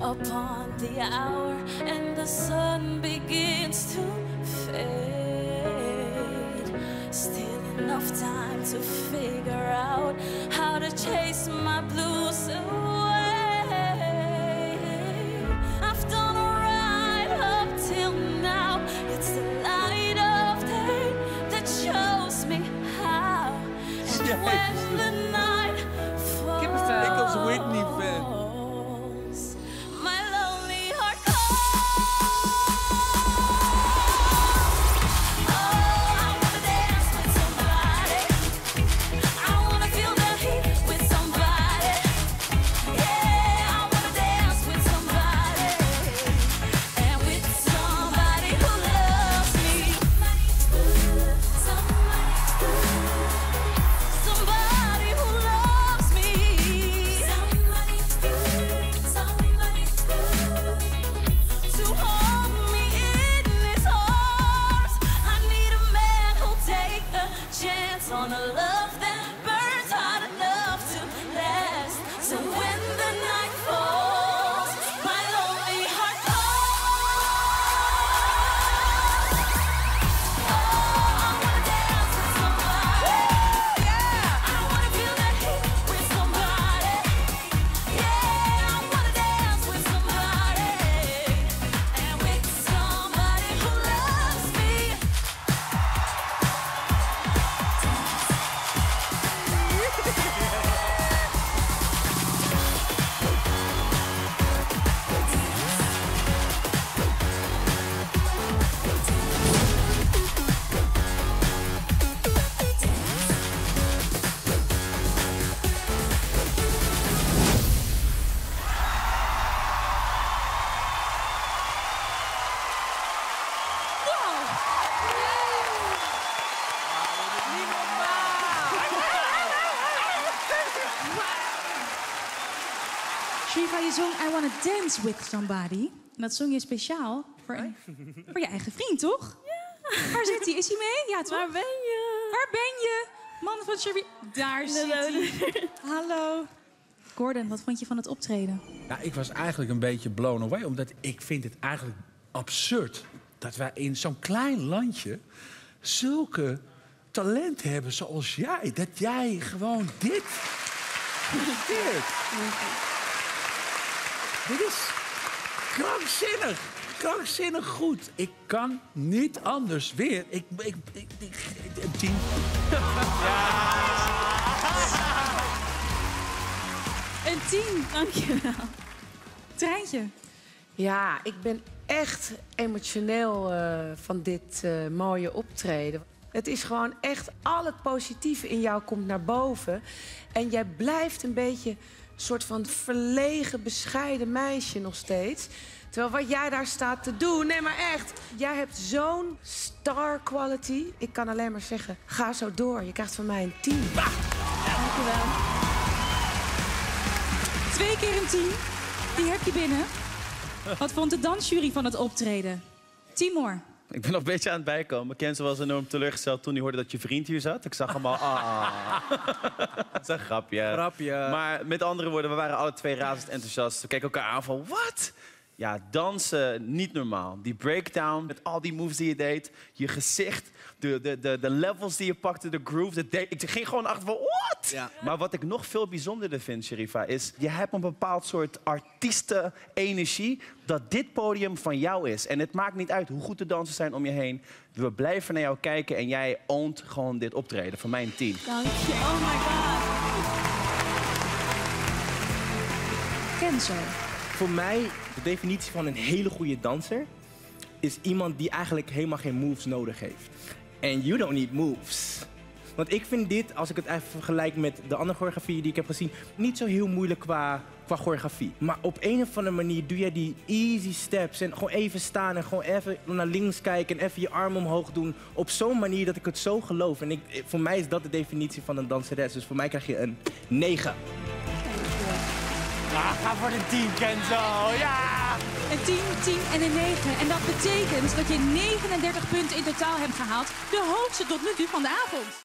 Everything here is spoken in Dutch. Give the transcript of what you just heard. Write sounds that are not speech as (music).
upon the hour and the sun begins to fade. Still enough time to figure out how to chase my blues away. On a love Shiva, je zong I Wanna Dance With Somebody. En dat zong je speciaal voor, een- voor je eigen vriend, toch? Ja. Waar zit hij? Is hij mee? Ja, toch? Waar ben je? Waar ben je? Man van Sherry. Daar zit hij. (laughs) Hallo. Gordon, wat vond je van het optreden? Ja, ik was eigenlijk een beetje blown away, omdat ik vind het eigenlijk absurd dat wij in zo'n klein landje zulke talent hebben zoals jij. Dat jij gewoon dit (laughs) presteert. Dit is krankzinnig. Krankzinnig goed. Ik kan niet anders weer. Ik, ik, ik, ik, een tien. Een tien. Dankjewel. Treintje. Ja, ik ben echt emotioneel eh, van dit eh, mooie optreden. Het is gewoon echt al het positieve in jou komt naar boven. En jij blijft een beetje soort van verlegen, bescheiden meisje nog steeds. Terwijl wat jij daar staat te doen, nee maar echt. Jij hebt zo'n star quality. Ik kan alleen maar zeggen, ga zo door. Je krijgt van mij een 10. Dankjewel. Twee keer een tien. Die heb je binnen. Wat vond de dansjury van het optreden? Timor. Ik ben nog een beetje aan het bijkomen. Kenzo was enorm teleurgesteld toen hij hoorde dat je vriend hier zat. Ik zag hem al, ah. (laughs) Dat is een grapje. Grapje. Maar met andere woorden, we waren alle twee razend enthousiast. We keken elkaar aan van, wat? Ja, dansen, niet normaal. Die breakdown, met al die moves die je deed. Je gezicht, de, de, de, de levels die je pakte, de groove. De ik ging gewoon achter van, what? Ja. Maar wat ik nog veel bijzonderder vind, Sherifa, is... je hebt een bepaald soort artiestenenergie... dat dit podium van jou is. En het maakt niet uit hoe goed de dansers zijn om je heen. We blijven naar jou kijken en jij oont gewoon dit optreden. Van mijn team. Dank je. Oh my god. Kenzo. Voor mij, de definitie van een hele goede danser... is iemand die eigenlijk helemaal geen moves nodig heeft. En you don't need moves. Want ik vind dit, als ik het even vergelijk met de andere choreografieën die ik heb gezien... niet zo heel moeilijk qua, qua choreografie. Maar op een of andere manier doe jij die easy steps... en gewoon even staan en gewoon even naar links kijken... en even je arm omhoog doen op zo'n manier dat ik het zo geloof. En ik, voor mij is dat de definitie van een danseres. Dus voor mij krijg je een 9. Ga voor de 10, Kenzo. Ja! Een 10, 10 en een 9. En dat betekent dat je 39 punten in totaal hebt gehaald. De hoogste tot nu toe van de avond.